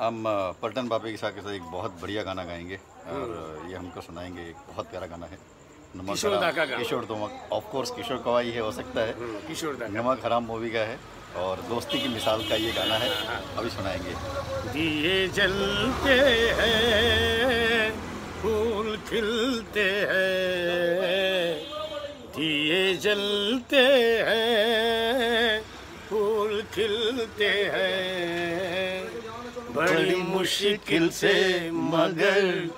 हम पलटन बाबे के साथ के साथ एक बहुत बढ़िया गाना गाएँगे और ये हमको सुनाएँगे एक बहुत प्यारा गाना है। किशोर दा का किशोर तो ऑफ़ कोर्स किशोर कवाई है हो सकता है। किशोर दा नमक हराम मूवी का है और दोस्ती की मिसाल का ये गाना है अभी सुनाएँगे। दिए जलते हैं फूल खिलते हैं दिए जलते हैं खिलते हैं। बड़ी मुश्किल से मगर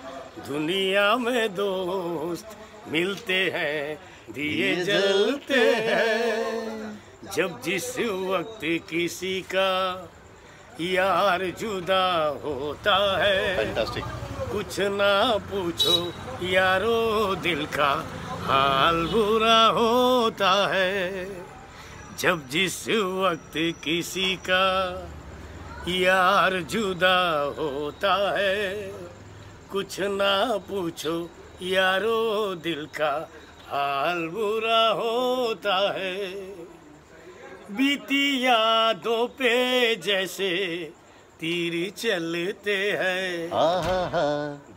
दुनिया में दोस्त मिलते हैं दिए जलते हैं। जब जिस वक्त किसी का यार जुदा होता है कुछ ना पूछो यारो दिल का हाल बुरा होता है। जब जिस वक्त किसी का यार जुदा होता है, कुछ ना पूछो यारो दिल का हाल बुरा होता है। बीती यादों पे जैसे तीर चलते हैं,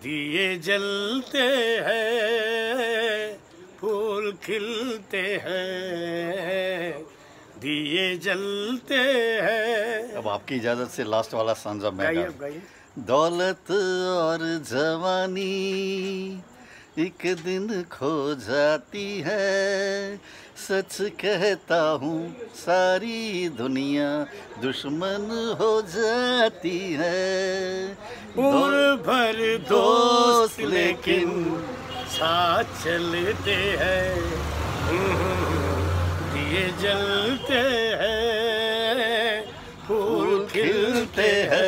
दिए जलते हैं, फूल खिलते हैं। दिए जलते हैं। अब आपकी इजाज़त से लास्ट वाला सांझा मैं गाइए दौलत और जवानी एक दिन खो जाती है। सच कहता हूँ सारी दुनिया दुश्मन हो जाती है। उम्र भर दोस्त लेकिन साथ चलते हैं। दिए जलते हैं फूल खिलते हैं।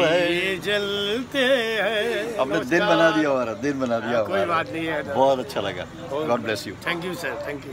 ये जलते हैं। आपने दिन बना दिया हमारा दिन बना दिया कोई बात नहीं है। बहुत अच्छा लगा। God bless you thank you sir thank you